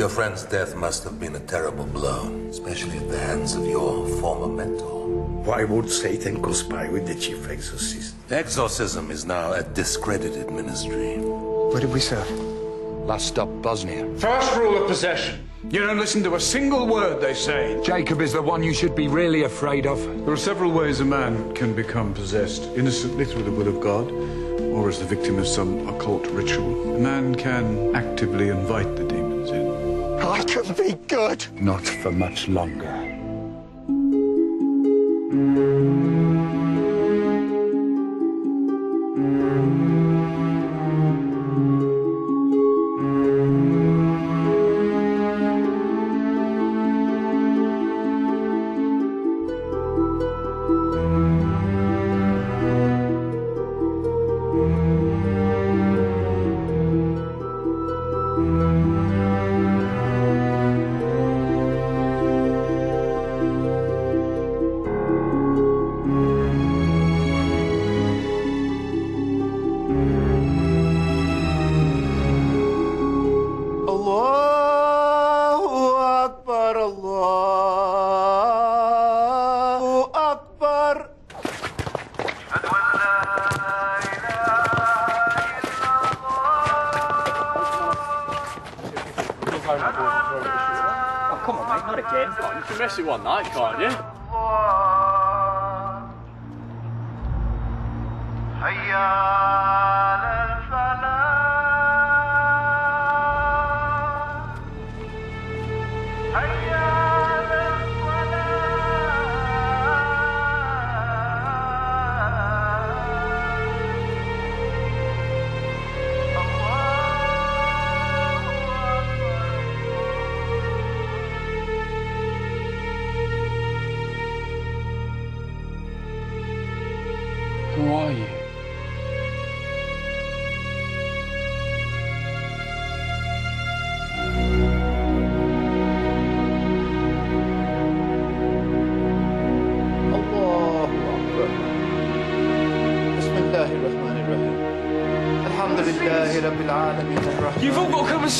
Your friend's death must have been a terrible blow, especially at the hands of your former mentor. Why would Satan conspire with the chief exorcist? Exorcism is now a discredited ministry. Where did we serve? Last stop, Bosnia. First rule of possession. You don't listen to a single word they say. Jacob is the one you should be really afraid of. There are several ways a man can become possessed innocently through the will of God, or as the victim of some occult ritual. A man can actively invite the demons in. I can be good. Not for much longer. One night, can't all got to come and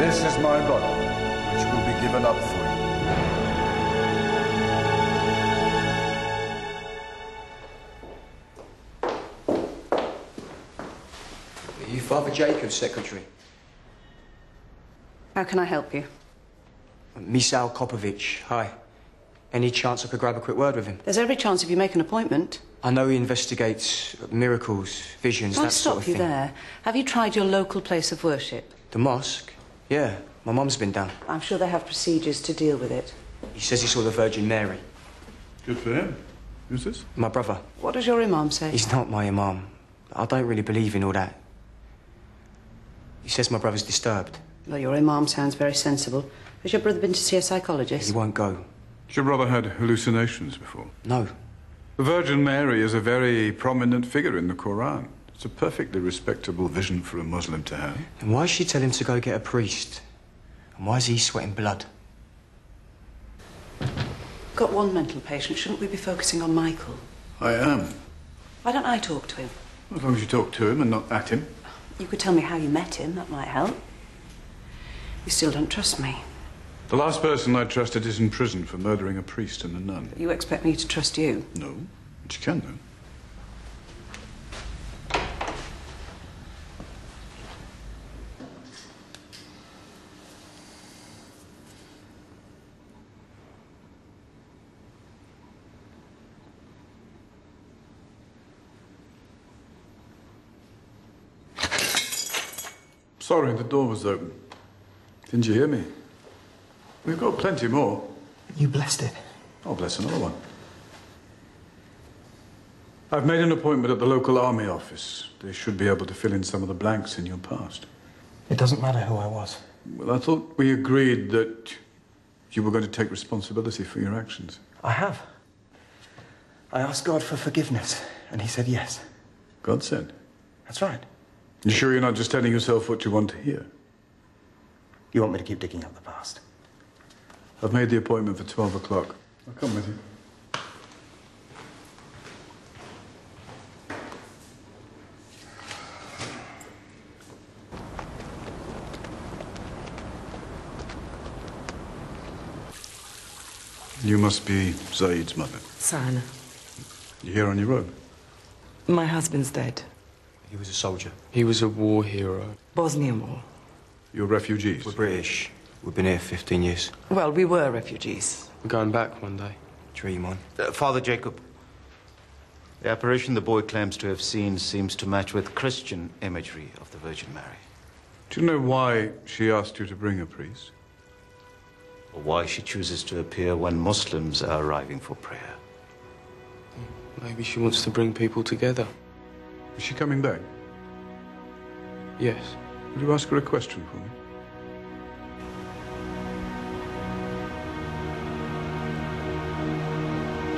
This is my body, which will be given up for you. Are you Father Jacob's secretary? How can I help you? Misal Kopovich. Hi. Any chance I could grab a quick word with him? There's every chance if you make an appointment. I know he investigates miracles, visions, Can I that stop sort of you there? Have you tried your local place of worship? The mosque? Yeah, my mum's been down. I'm sure they have procedures to deal with it. He says he saw the Virgin Mary. Good for him. Who's this? My brother. What does your imam say? He's not my imam. I don't really believe in all that. He says my brother's disturbed. Well, your imam sounds very sensible. Has your brother been to see a psychologist? He won't go. Has your brother had hallucinations before? No. The Virgin Mary is a very prominent figure in the Quran. It's a perfectly respectable vision for a Muslim to have. And why does she tell him to go get a priest? And why is he sweating blood? Got one mental patient. Shouldn't we be focusing on Michael? I am. Why don't I talk to him? As long as you talk to him and not at him. You could tell me how you met him. That might help. You still don't trust me. The last person I trusted is in prison for murdering a priest and a nun. You expect me to trust you? No, but you can, though. Sorry, the door was open. Didn't you hear me? We've got plenty more. You blessed it. I'll bless another one. I've made an appointment at the local army office. They should be able to fill in some of the blanks in your past. It doesn't matter who I was. Well, I thought we agreed that you were going to take responsibility for your actions. I have. I asked God for forgiveness, and He said yes. God said. That's right. You sure you're not just telling yourself what you want to hear? You want me to keep digging up the past? I've made the appointment for 12 o'clock. I'll come with you. You must be Zaid's mother. Sana, You're here on your own. my husband's dead. He was a soldier. He was a war hero. Bosnian War. You're refugees. We're British. We've been here 15 years. Well, we were refugees. We're going back one day. Dream on. Uh, Father Jacob, the apparition the boy claims to have seen seems to match with Christian imagery of the Virgin Mary. Do you know why she asked you to bring a priest? Or why she chooses to appear when Muslims are arriving for prayer. Maybe she wants to bring people together. Is she coming back? Yes. Will you ask her a question for me?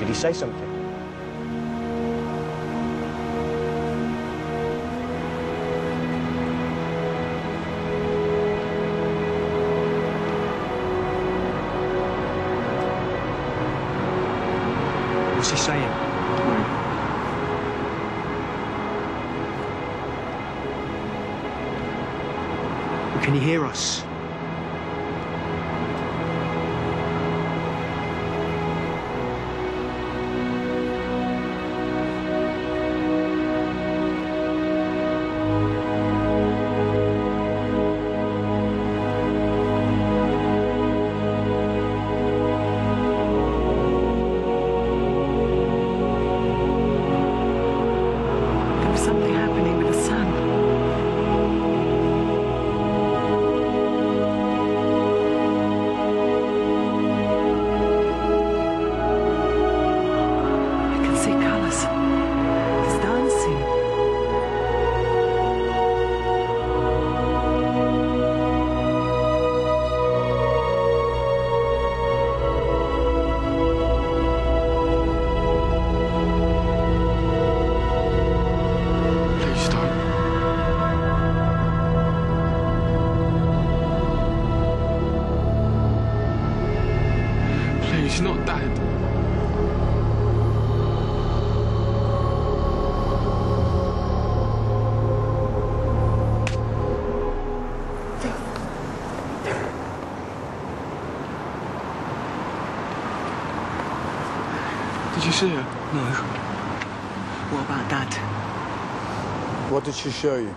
Did he say something? Hear us? Did see her? No. What about Dad? What did she show you?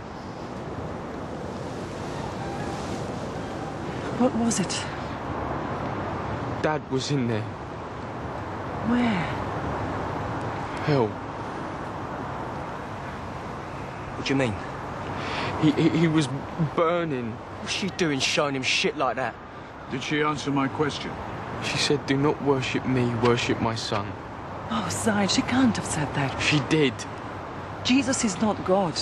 What was it? Dad was in there. Where? Hell. What do you mean? He, he, he was burning. What's she doing showing him shit like that? Did she answer my question? She said, do not worship me, worship my son. Oh, Zaid, she can't have said that. She did. Jesus is not God.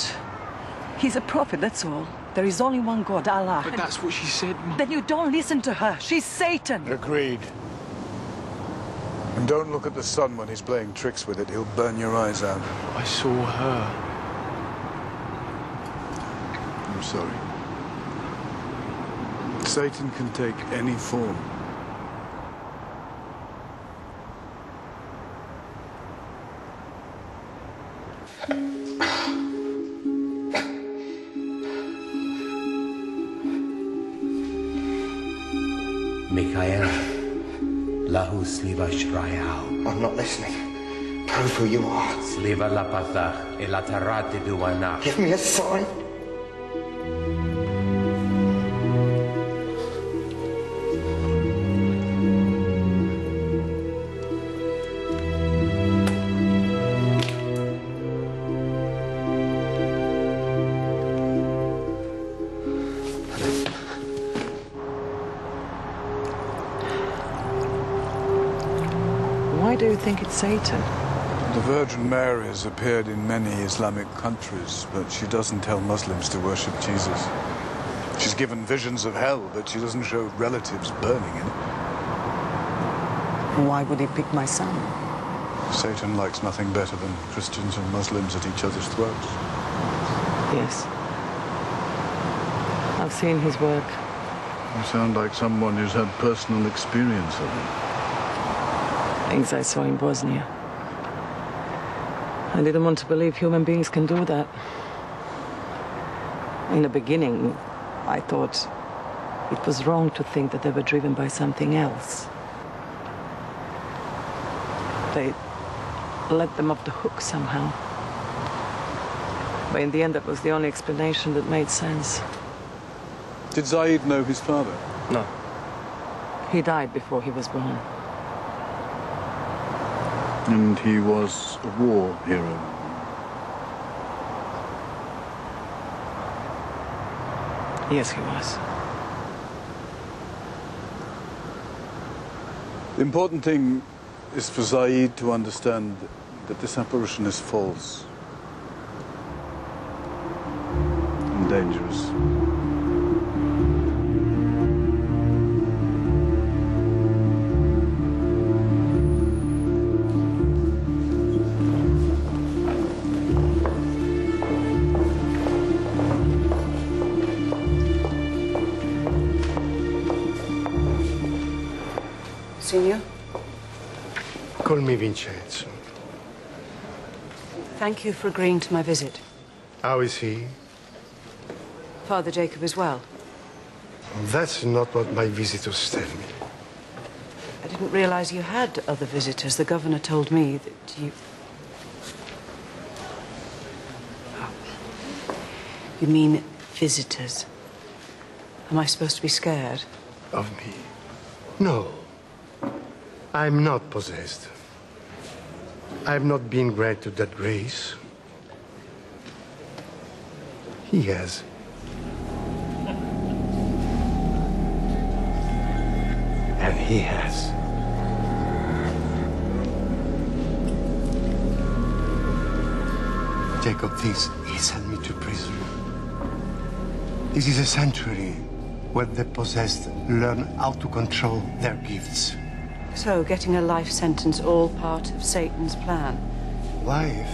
He's a prophet, that's all. There is only one God, Allah. But that's what she said, Mum. Then you don't listen to her. She's Satan. Agreed. And don't look at the sun when he's playing tricks with it. He'll burn your eyes out. I saw her. I'm sorry. Satan can take any form. Lahu sliva shrayau, I'm not listening. Prove who you are. sliva lapatach, elatarate duanach. Give me a sign. Satan? The Virgin Mary has appeared in many Islamic countries, but she doesn't tell Muslims to worship Jesus. She's given visions of hell, but she doesn't show relatives burning in it. Why would he pick my son? Satan likes nothing better than Christians and Muslims at each other's throats. Yes. I've seen his work. You sound like someone who's had personal experience of it. Things I saw in Bosnia. I didn't want to believe human beings can do that. In the beginning, I thought it was wrong to think that they were driven by something else. They let them off the hook somehow. But in the end, that was the only explanation that made sense. Did Zaid know his father? No. He died before he was born. And he was a war hero. Yes, he was. The important thing is for Zaid to understand that this apparition is false and dangerous. Me thank you for agreeing to my visit. How is he? Father Jacob is well. That's not what my visitors tell me. I didn't realize you had other visitors. The governor told me that you. Oh. You mean visitors? Am I supposed to be scared? Of me? No. I'm not possessed. I've not been granted that grace. He has. And he has. Jacob thinks he sent me to prison. This is a sanctuary where the possessed learn how to control their gifts. So, getting a life sentence all part of Satan's plan? Life?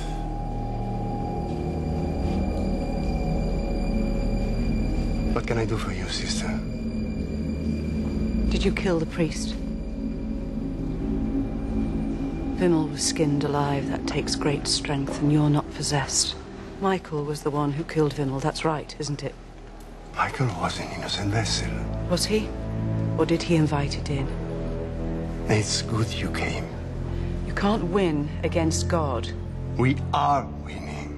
What can I do for you, sister? Did you kill the priest? Vimmel was skinned alive. That takes great strength, and you're not possessed. Michael was the one who killed Vimmel. That's right, isn't it? Michael was an innocent vessel. Was he? Or did he invite it in? It's good you came. You can't win against God. We are winning.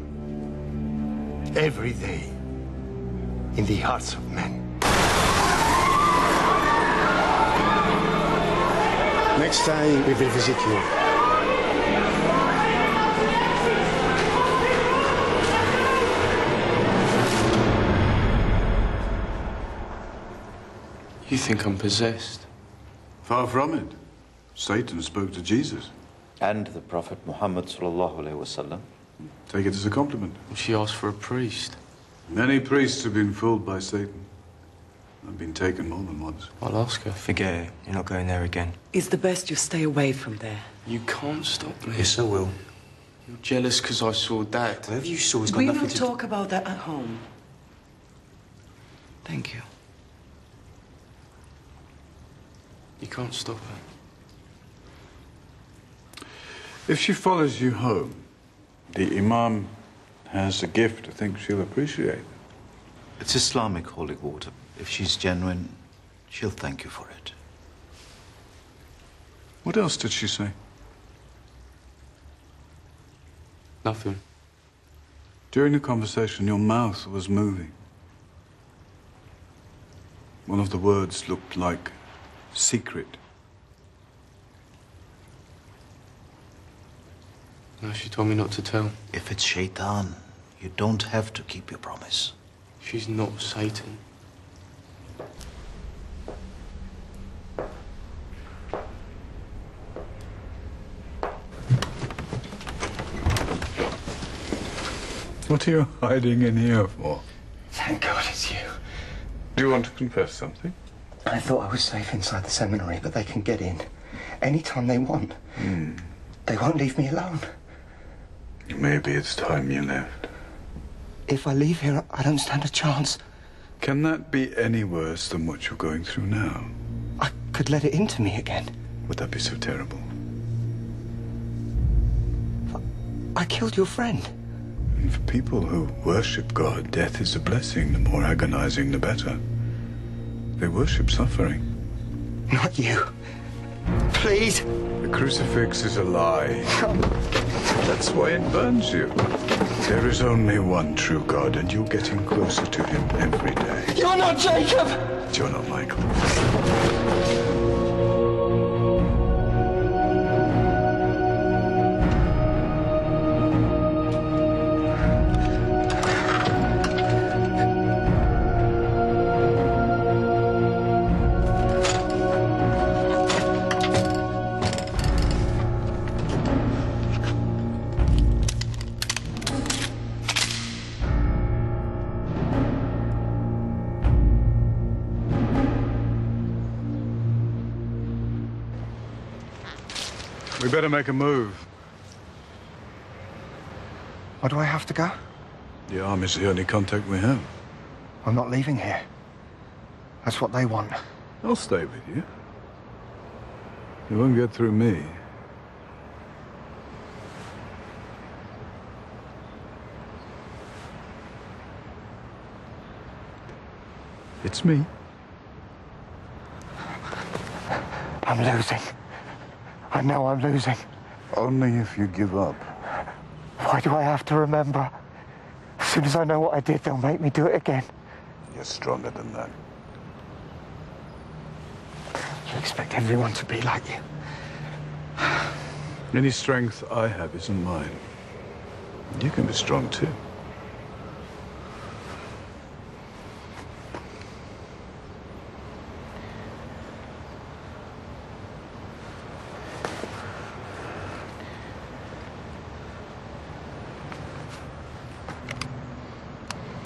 Every day. In the hearts of men. Next time we will visit you. You think I'm possessed? Far from it. Satan spoke to Jesus. And the Prophet Muhammad sallallahu alaihi wasallam. Take it as a compliment. She asked for a priest. Many priests have been fooled by Satan. I've been taken more than once. I'll ask her. Forget it. You're not going there again. It's the best you stay away from there. You can't stop me. Yes, I will. You're jealous because I saw that. Whatever you saw has got We nothing will talk about that at home. Thank you. You can't stop her. If she follows you home, the Imam has a gift I think she'll appreciate. It's Islamic holy water. If she's genuine, she'll thank you for it. What else did she say? Nothing. During the conversation, your mouth was moving. One of the words looked like secret. No, she told me not to tell. If it's shaitan, you don't have to keep your promise. She's not Satan. What are you hiding in here for? Thank God it's you. Do you want to confess something? I thought I was safe inside the seminary, but they can get in anytime they want. Hmm. They won't leave me alone. Maybe it's time you left. If I leave here, I don't stand a chance. Can that be any worse than what you're going through now? I could let it into me again. Would that be so terrible? I killed your friend. And for people who worship God, death is a blessing. The more agonizing, the better. They worship suffering. Not you. Please. The crucifix is a lie. That's why it burns you. There is only one true God, and you're getting closer to him every day. You're not Jacob! You're not Michael. Better make a move. Why do I have to go? The army's the only contact we have. I'm not leaving here. That's what they want. I'll stay with you. You won't get through me. It's me. I'm losing. I know I'm losing. Only if you give up. Why do I have to remember? As soon as I know what I did, they'll make me do it again. You're stronger than that. You expect everyone to be like you. Any strength I have isn't mine. You can be strong too.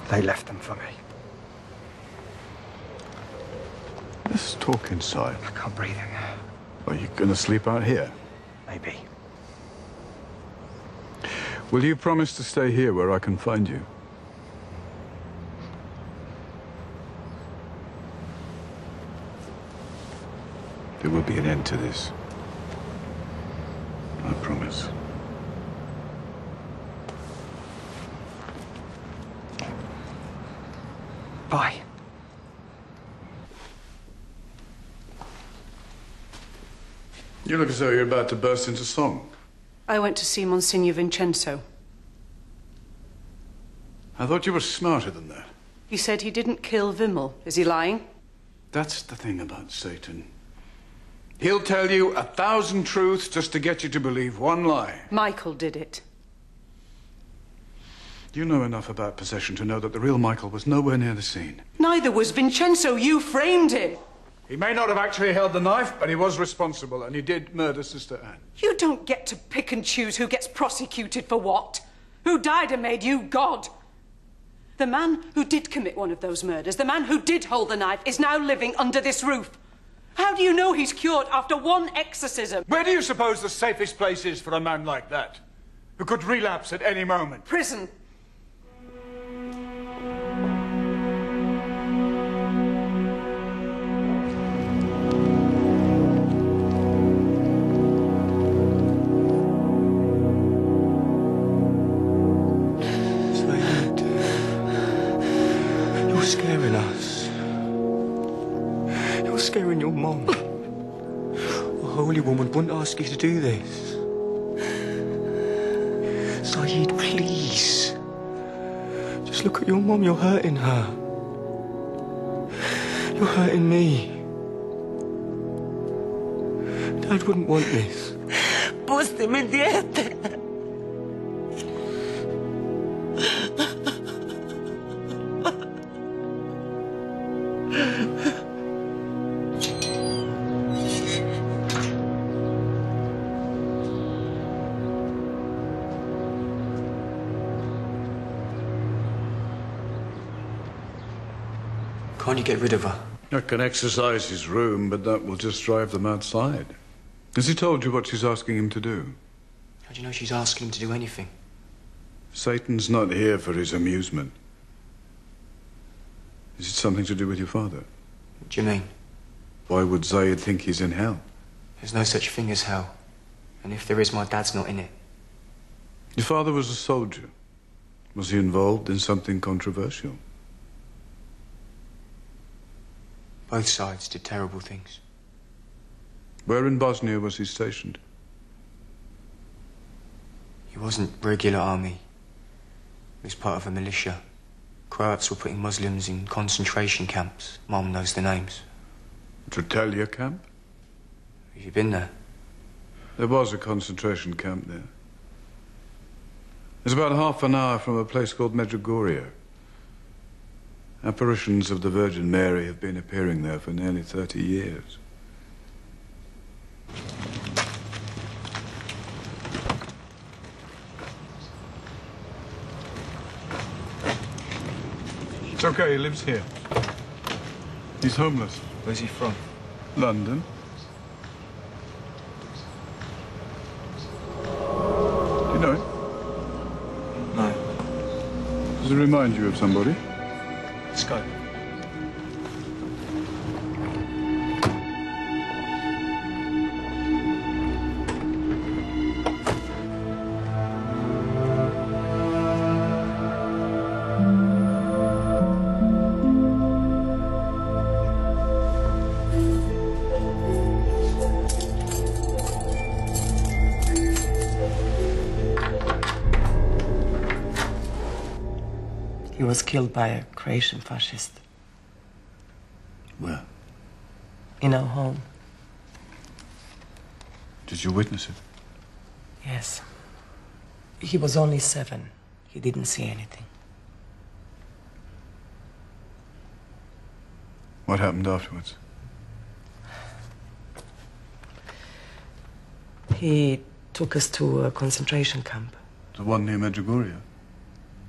They left them for me. Let's I can't breathe in there. Are you going to sleep out here? Maybe. Will you promise to stay here where I can find you? There will be an end to this. I promise. Bye. You look as though you're about to burst into song. I went to see Monsignor Vincenzo. I thought you were smarter than that. He said he didn't kill Vimmel. Is he lying? That's the thing about Satan. He'll tell you a thousand truths just to get you to believe one lie. Michael did it. You know enough about possession to know that the real Michael was nowhere near the scene. Neither was Vincenzo. You framed him. He may not have actually held the knife, but he was responsible, and he did murder Sister Anne. You don't get to pick and choose who gets prosecuted for what. Who died and made you God. The man who did commit one of those murders, the man who did hold the knife, is now living under this roof. How do you know he's cured after one exorcism? Where do you suppose the safest place is for a man like that? Who could relapse at any moment? Prison. You to do this. Zaid, please. Just look at your mom. You're hurting her. You're hurting me. Dad wouldn't want this. Pusti, ¿me entiendes? Get rid of her? I can exorcise his room, but that will just drive them outside. Has he told you what she's asking him to do? How do you know she's asking him to do anything? Satan's not here for his amusement. Is it something to do with your father? What do you mean? Why would Zaid think he's in hell? There's no such thing as hell. And if there is, my dad's not in it. Your father was a soldier. Was he involved in something controversial? Both sides did terrible things. Where in Bosnia was he stationed? He wasn't regular army. He was part of a militia. Croats were putting Muslims in concentration camps. Mom knows the names. Tretalia camp? Have you been there? There was a concentration camp there. It's about half an hour from a place called Medjugorje. Apparitions of the Virgin Mary have been appearing there for nearly 30 years. It's okay, he lives here. He's homeless. Where's he from? London. Do you know him? No. Does it remind you of somebody? Scope. Killed by a Croatian fascist Where? in our home. Did you witness it? Yes. He was only seven. He didn't see anything. What happened afterwards? He took us to a concentration camp. The one near Medjugorje?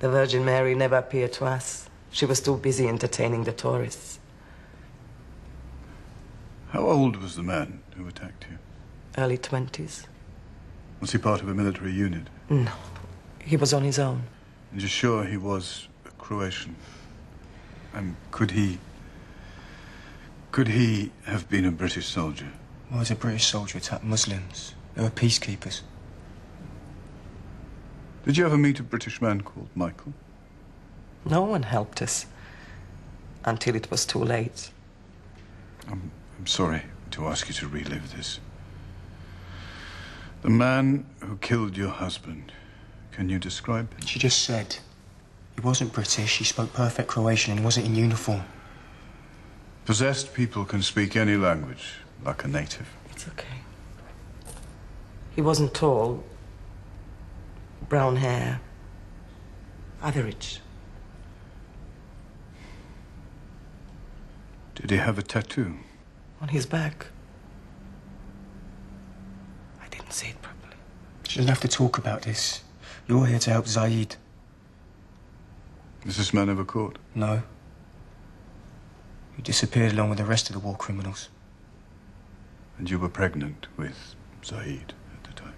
The Virgin Mary never appeared to us. She was too busy entertaining the tourists. How old was the man who attacked you? Early 20s. Was he part of a military unit? No. He was on his own. And you're sure he was a Croatian? And could he... Could he have been a British soldier? Why was a British soldier attack Muslims? They were peacekeepers. Did you ever meet a British man called Michael? No one helped us. Until it was too late. I'm, I'm sorry to ask you to relive this. The man who killed your husband, can you describe him? She just said he wasn't British, he spoke perfect Croatian, and he wasn't in uniform. Possessed people can speak any language, like a native. It's okay. He wasn't tall. Brown hair. Average. Did he have a tattoo? On his back. I didn't see it properly. She doesn't have to talk about this. You're here to help Zaid. Was this man ever caught? No. He disappeared along with the rest of the war criminals. And you were pregnant with Zaid at the time?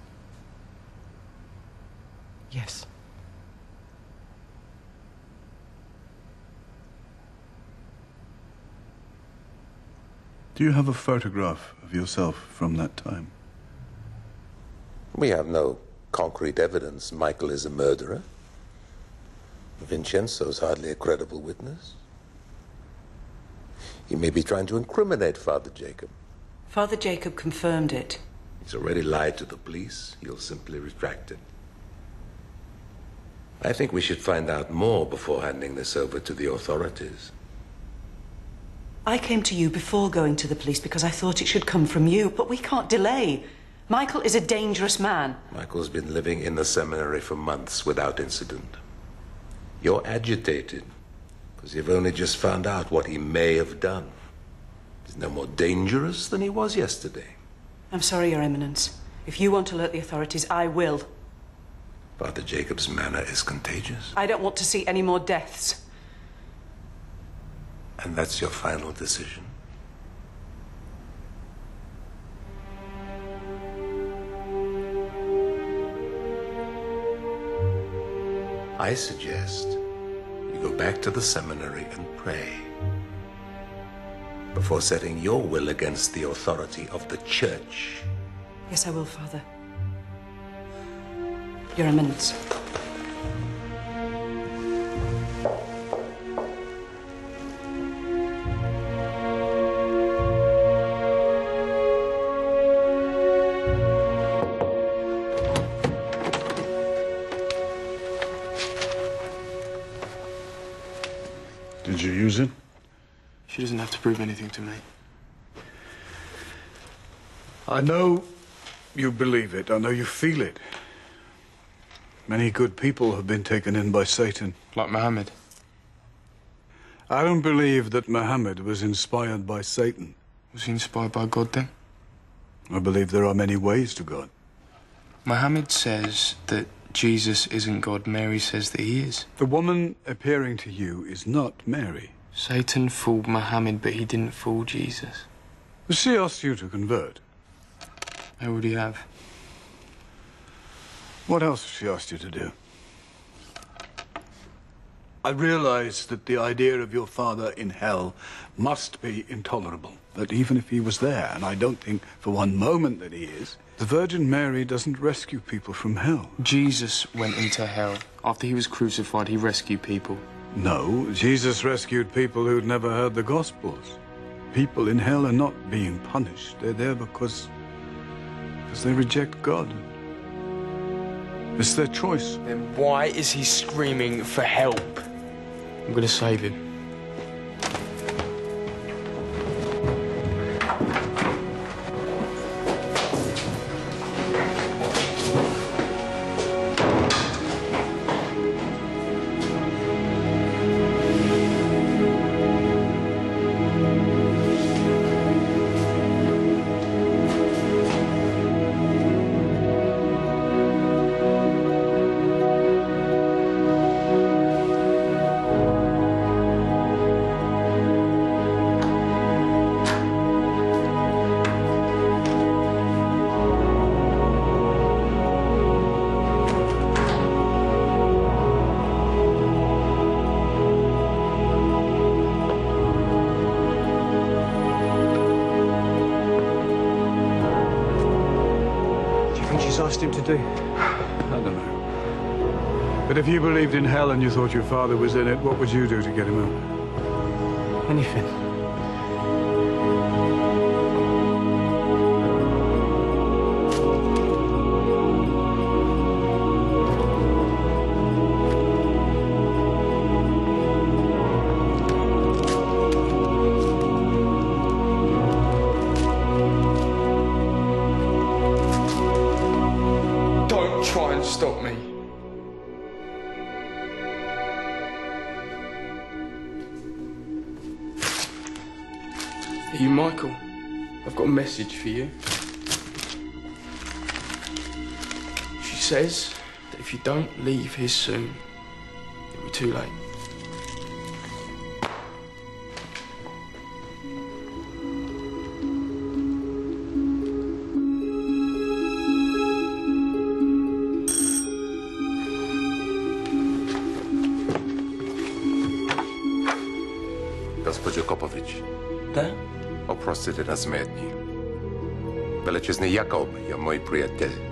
Yes. Do you have a photograph of yourself from that time? We have no concrete evidence Michael is a murderer. Vincenzo's hardly a credible witness. He may be trying to incriminate Father Jacob. Father Jacob confirmed it. He's already lied to the police. He'll simply retract it. I think we should find out more before handing this over to the authorities. I came to you before going to the police because I thought it should come from you, but we can't delay. Michael is a dangerous man. Michael's been living in the seminary for months without incident. You're agitated because you've only just found out what he may have done. He's no more dangerous than he was yesterday. I'm sorry, Your Eminence. If you want to alert the authorities, I will. Father Jacob's manner is contagious. I don't want to see any more deaths. And that's your final decision? I suggest you go back to the seminary and pray before setting your will against the authority of the church. Yes, I will, Father. Your Eminence. Did you use it? She doesn't have to prove anything to me. I know you believe it. I know you feel it. Many good people have been taken in by Satan. Like Mohammed. I don't believe that Muhammad was inspired by Satan. Was he inspired by God then? I believe there are many ways to God. Mohammed says that Jesus isn't God. Mary says that he is. The woman appearing to you is not Mary. Satan fooled Mohammed, but he didn't fool Jesus. She asked you to convert. I already have. What else has she asked you to do? I realize that the idea of your father in hell must be intolerable. That even if he was there, and I don't think for one moment that he is, the Virgin Mary doesn't rescue people from hell. Jesus went into hell. After he was crucified, he rescued people. No, Jesus rescued people who'd never heard the Gospels. People in hell are not being punished. They're there because, because they reject God. It's their choice. Then why is he screaming for help? I'm gonna save him. Hell and you thought your father was in it, what would you do to get him out? Anything. Message for you. She says that if you don't leave here soon, it'll be too late. Gospodzie Kopowicz, Да? oprostite smetnji. Величезний Якоб є мой приятель.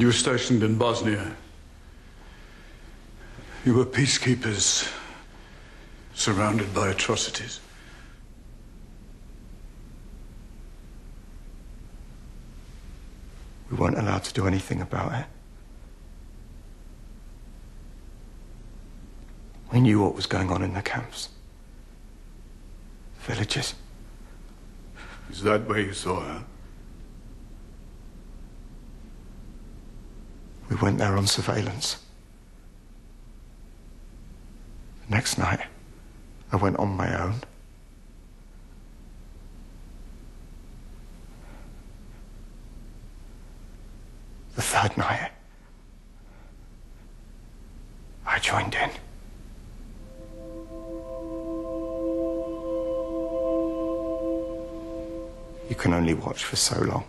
You were stationed in Bosnia. You were peacekeepers, surrounded by atrocities. We weren't allowed to do anything about it. We knew what was going on in the camps. Villages. Is that where you saw her? We went there on surveillance. The next night, I went on my own. The third night, I joined in. You can only watch for so long.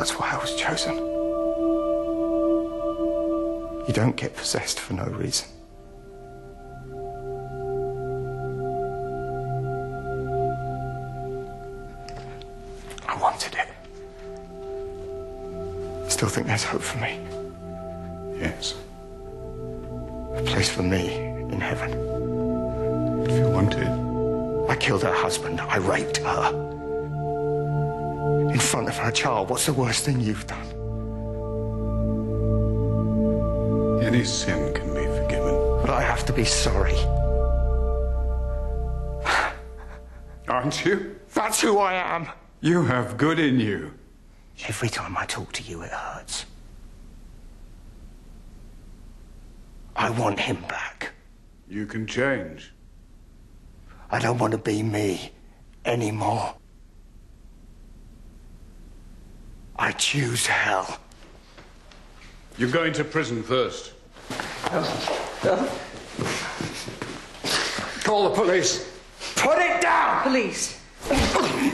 That's why I was chosen. You don't get possessed for no reason. I wanted it. Still think there's hope for me. Yes. A place for me in heaven. If you wanted. I killed her husband. I raped her. In front of her child. What's the worst thing you've done? Any sin can be forgiven. But I have to be sorry. Aren't you? That's who I am. You have good in you. Every time I talk to you, it hurts. I want him back. You can change. I don't want to be me anymore. I choose hell. You're going to prison first. Call the police. Put it down! Police.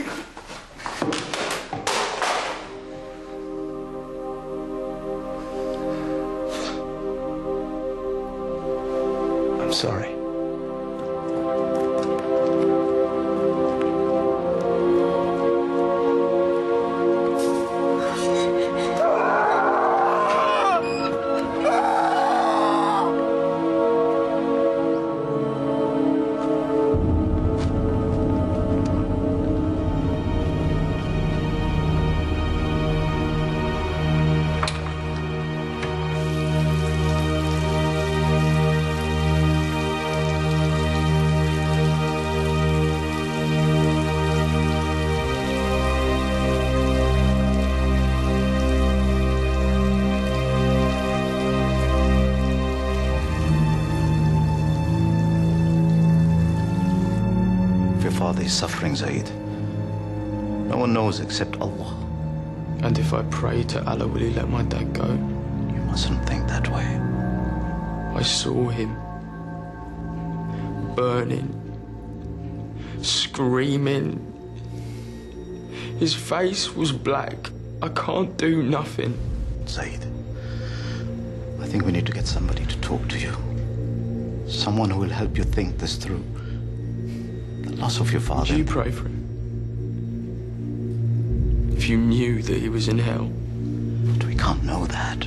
saw him burning, screaming. His face was black. I can't do nothing. Zaid, I think we need to get somebody to talk to you. Someone who will help you think this through. The loss of your father. Would you pray for him? If you knew that he was in hell. But we can't know that.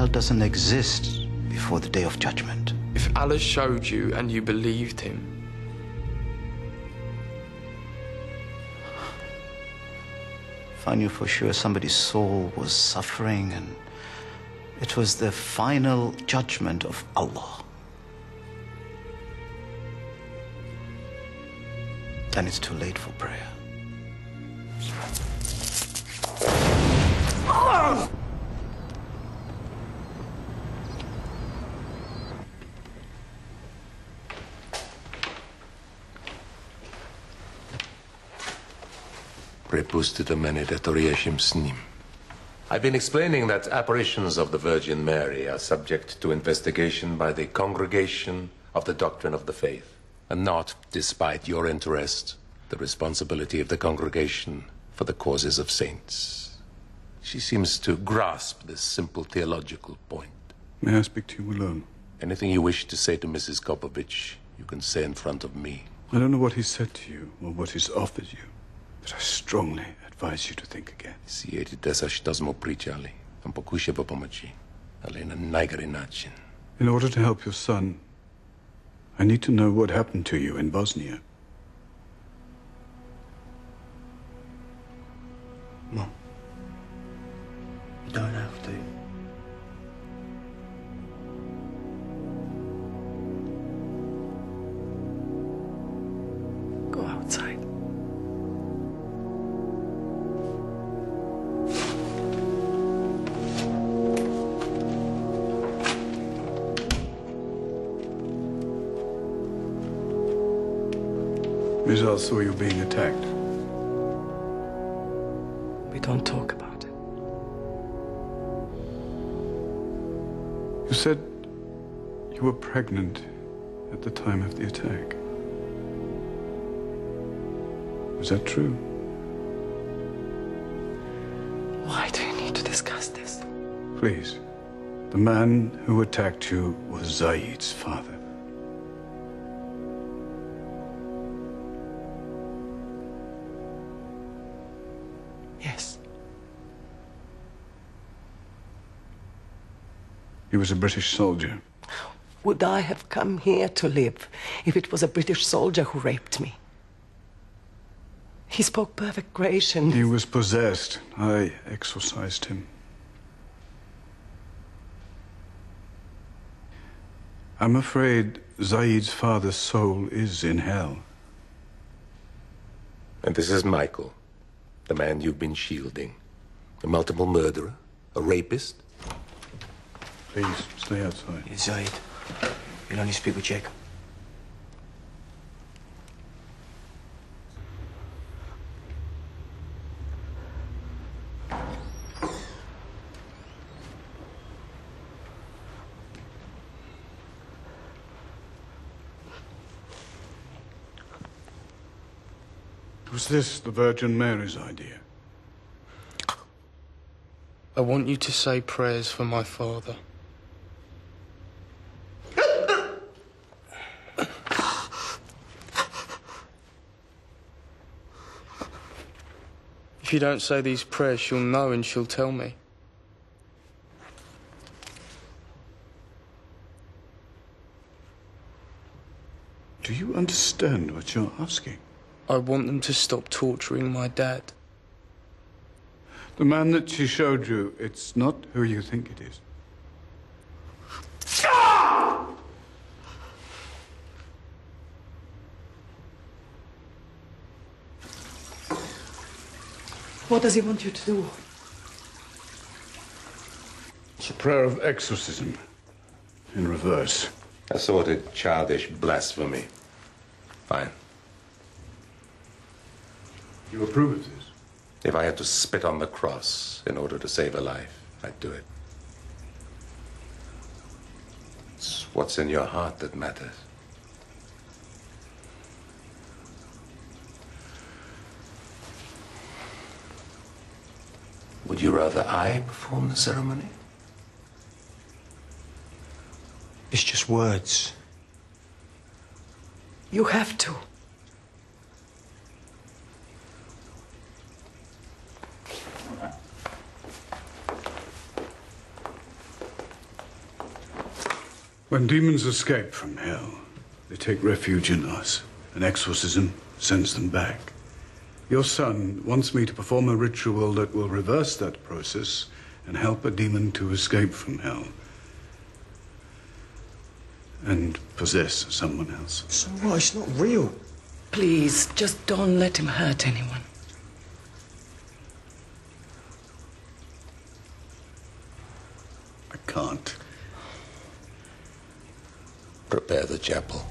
Hell doesn't exist before the day of judgment. If Allah showed you and you believed him, If I knew for sure somebody's soul was suffering and it was the final judgment of Allah, then it's too late for prayer. Ah! Prepustite menedetoryešim s ním. I've been explaining that apparitions of the Virgin Mary are subject to investigation by the Congregation of the Doctrine of the Faith, and not, despite your interest, the responsibility of the congregation for the causes of saints. She seems to grasp this simple theological point. May I speak to you alone? Anything you wish to say to Mrs. Kopovich, you can say in front of me. I don't know what he said to you or what he's offered you, but I strongly advise. you to think again. Sjetite se što smo pričali. Am pokušava pomoći. Ali na najgori način. In order to help your son, I need to know what happened to you in Bosnia. Mizal saw you being attacked. We don't talk about it. You said you were pregnant at the time of the attack. Is that true? Why do you need to discuss this? Please. The man who attacked you was Zaid's father. Was a British soldier. Would I have come here to live if it was a British soldier who raped me? He spoke perfect Croatian. He was possessed. I exorcised him. I'm afraid Zaid's father's soul is in hell. And this is Michael, the man you've been shielding. A multiple murderer, a rapist. Please, stay outside. Zaid, you'll only speak with Jacob. Was this the Virgin Mary's idea? I want you to say prayers for my father. If you don't say these prayers, she'll know and she'll tell me. Do you understand what you're asking? I want them to stop torturing my dad. The man that she showed you, it's not who you think it is. What does he want you to do? It's a prayer of exorcism. In reverse. Assorted childish blasphemy. Fine. You approve of this? If I had to spit on the cross in order to save a life, I'd do it. It's what's in your heart that matters. Would you rather I perform the ceremony? It's just words. You have to. When demons escape from hell, they take refuge in us. An exorcism sends them back. Your son wants me to perform a ritual that will reverse that process and help a demon to escape from hell. And possess someone else. So what? It's not real. Please, just don't let him hurt anyone. I can't. Prepare the chapel.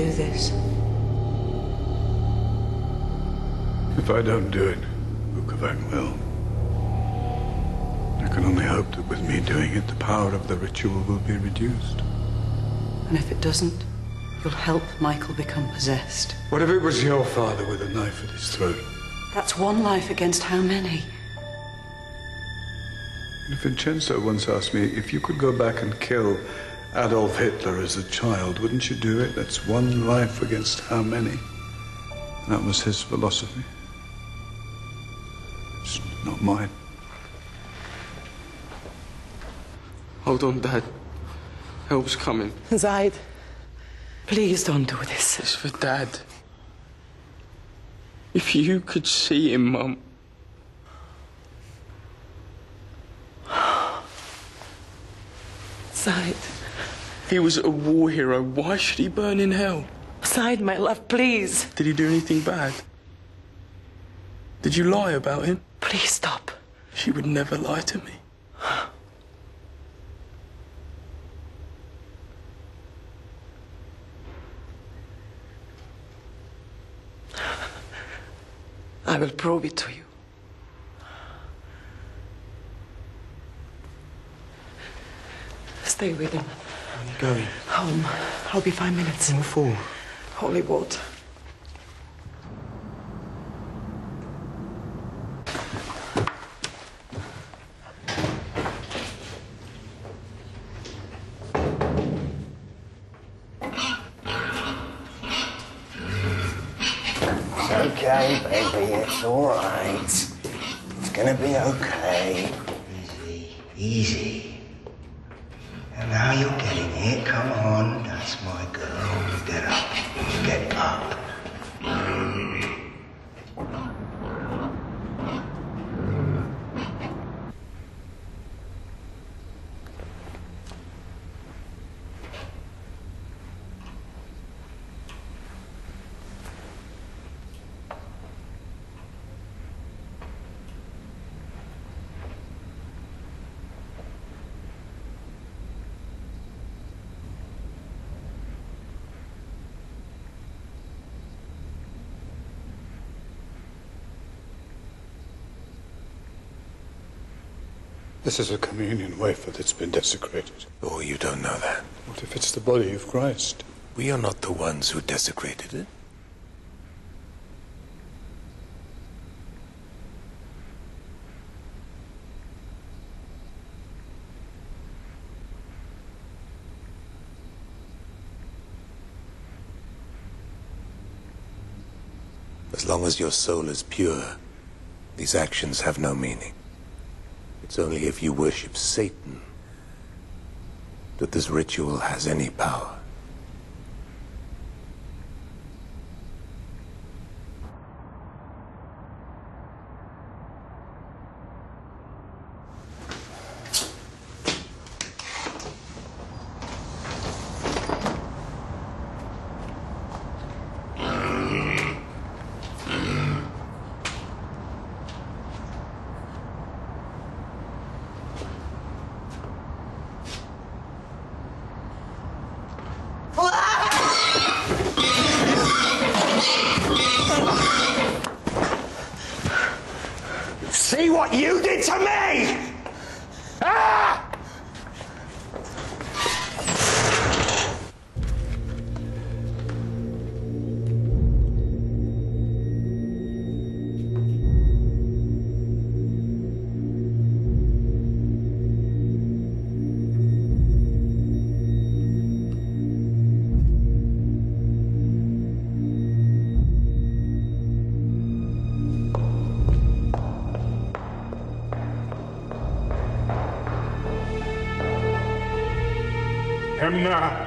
Do this. If I don't do it, Ukavak will. I can only hope that with me doing it, the power of the ritual will be reduced. And if it doesn't, you'll help Michael become possessed. What if it was your father with a knife at his throat? That's one life against how many? And Vincenzo once asked me if you could go back and kill Adolf Hitler as a child, wouldn't you do it? That's one life against how many? That was his philosophy. It's not mine. Hold on, Dad. Help's coming. Zaid, please don't do this. It's for Dad. If you could see him, Mum. Zaid. He was a war hero. Why should he burn in hell? Zaid, my love, please. Did he do anything bad? Did you lie about him? Please stop. She would never lie to me. I will prove it to you. Stay with him. Where are you going? Home. I'll be five minutes. What for? Holy water. It's okay, baby. It's all right. It's gonna be okay. Easy, easy. Now you're getting it. Come on, This is a communion wafer that's been desecrated. Oh, you don't know that. What if it's the body of Christ? We are not the ones who desecrated it. As long as your soul is pure, these actions have no meaning. It's only if you worship Satan that this ritual has any power. Hemna,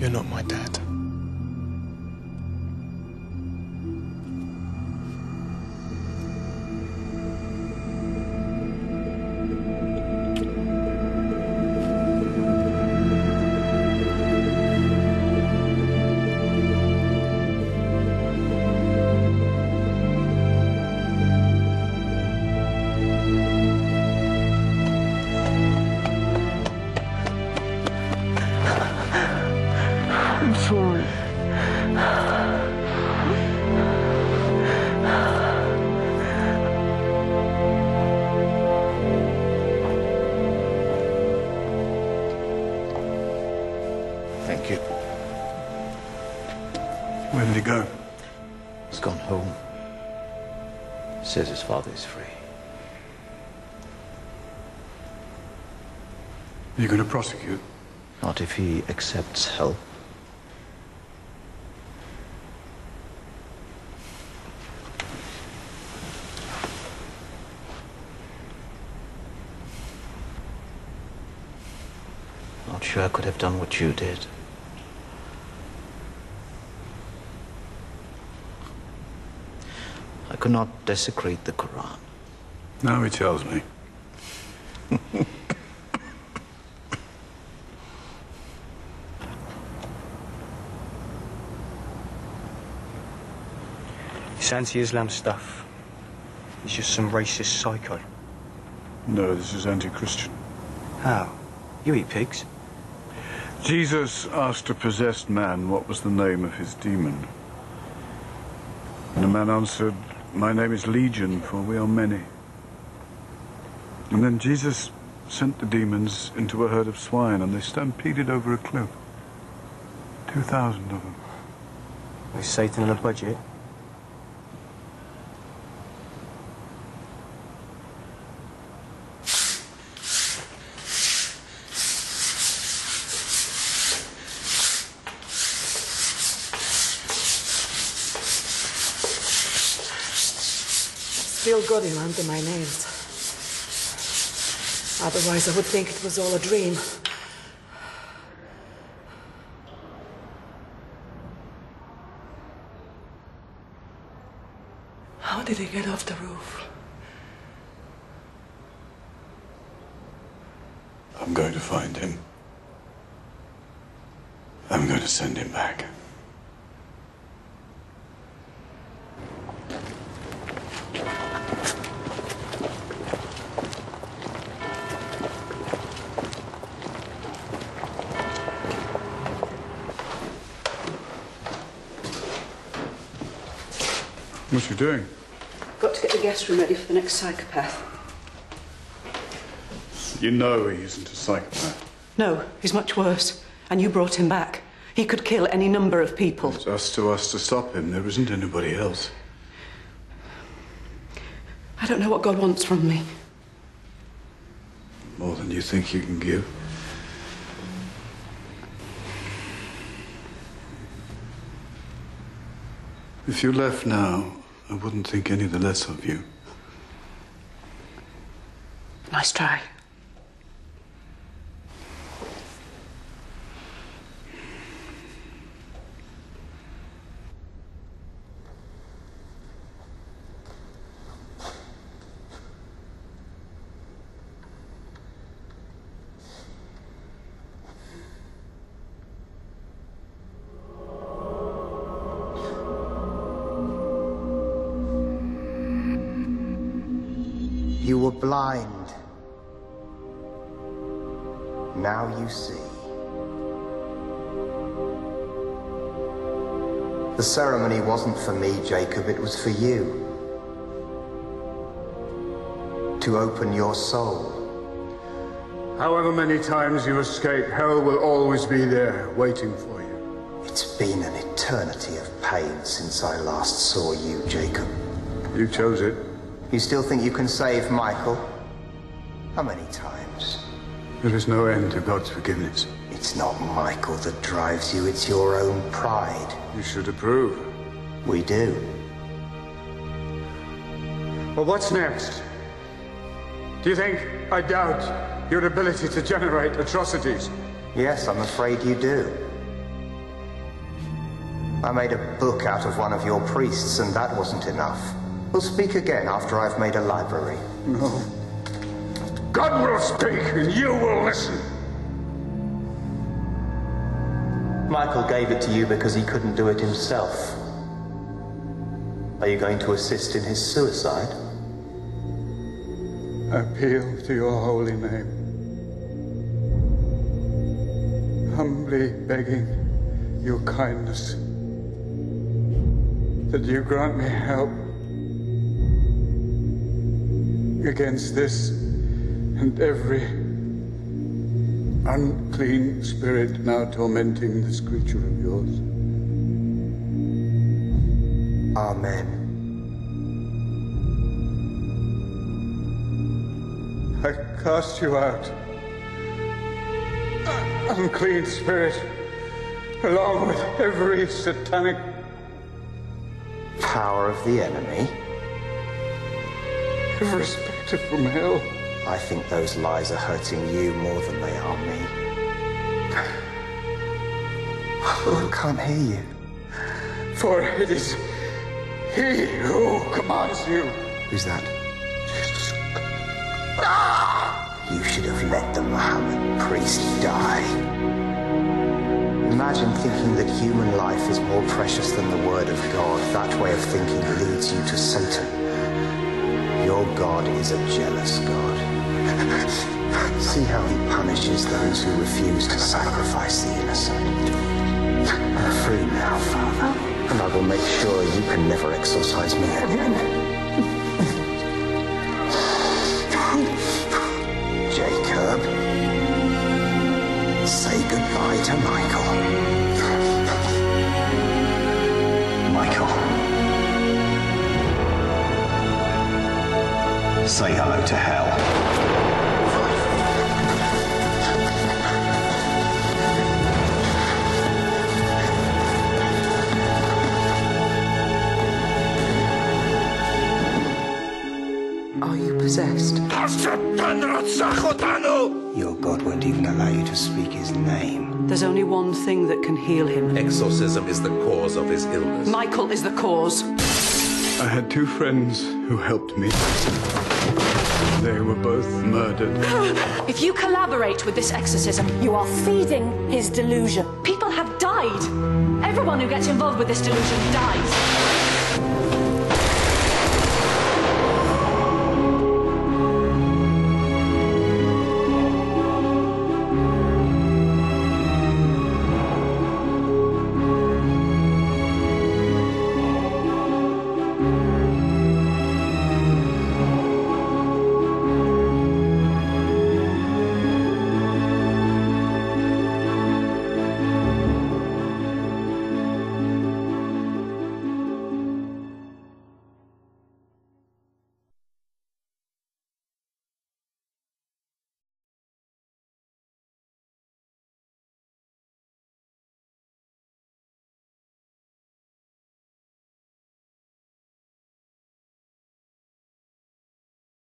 You're not my dad. Father is free. Are you going to prosecute? Not if he accepts help. Not sure I could have done what you did. I could not desecrate the Quran. Now he tells me. This anti-Islam stuff is just some racist psycho. No, this is anti-Christian. How? You eat pigs? Jesus asked a possessed man what was the name of his demon. And the man answered, My name is Legion, for we are many. And then Jesus sent the demons into a herd of swine, and they stampeded over a cliff. Two thousand of them. With Satan on a budget? Got him under my nails. Otherwise, I would think it was all a dream. How did he get off the roof? I'm going to find him. I'm going to send him back. Doing? Got to get the guest room ready for the next psychopath. You know he isn't a psychopath. No, he's much worse. And you brought him back. He could kill any number of people. It's us to us to stop him. There isn't anybody else. I don't know what God wants from me. More than you think you can give. If you left now, I wouldn't think any the less of you. Nice try. For me, Jacob, it was for you. To open your soul. However many times you escape, hell will always be there, waiting for you. It's been an eternity of pain since I last saw you, Jacob. You chose it. You still think you can save Michael? How many times? There is no end to God's forgiveness. It's not Michael that drives you, it's your own pride. You should approve. We do. Well, what's next? Do you think I doubt your ability to generate atrocities? Yes, I'm afraid you do. I made a book out of one of your priests, and that wasn't enough. We'll speak again after I've made a library. No. God will speak, and you will listen. Michael gave it to you because he couldn't do it himself. Are you going to assist in his suicide? I appeal to your holy name. Humbly begging your kindness that you grant me help against this and every unclean spirit now tormenting this creature of yours. Amen. I cast you out. Unclean spirit, along with every satanic Power of the enemy? every spectre from hell. I think those lies are hurting you more than they are me. Oh, I can't hear you. For it is he who commands you. Who's that? You should have let the Mohammed priest die. Imagine thinking that human life is more precious than the word of God. That way of thinking leads you to Satan. Your God is a jealous God. See how he punishes those who refuse to sacrifice the innocent. I'm free now, Father, and I will make sure you can never exorcise me again. Jacob, say goodbye to Michael. Michael. Say hello to hell. Your God won't even allow you to speak his name. There's only one thing that can heal him. Exorcism is the cause of his illness. Michael is the cause. I had two friends who helped me. They were both murdered. If you collaborate with this exorcism, you are feeding his delusion. People have died. Everyone who gets involved with this delusion dies.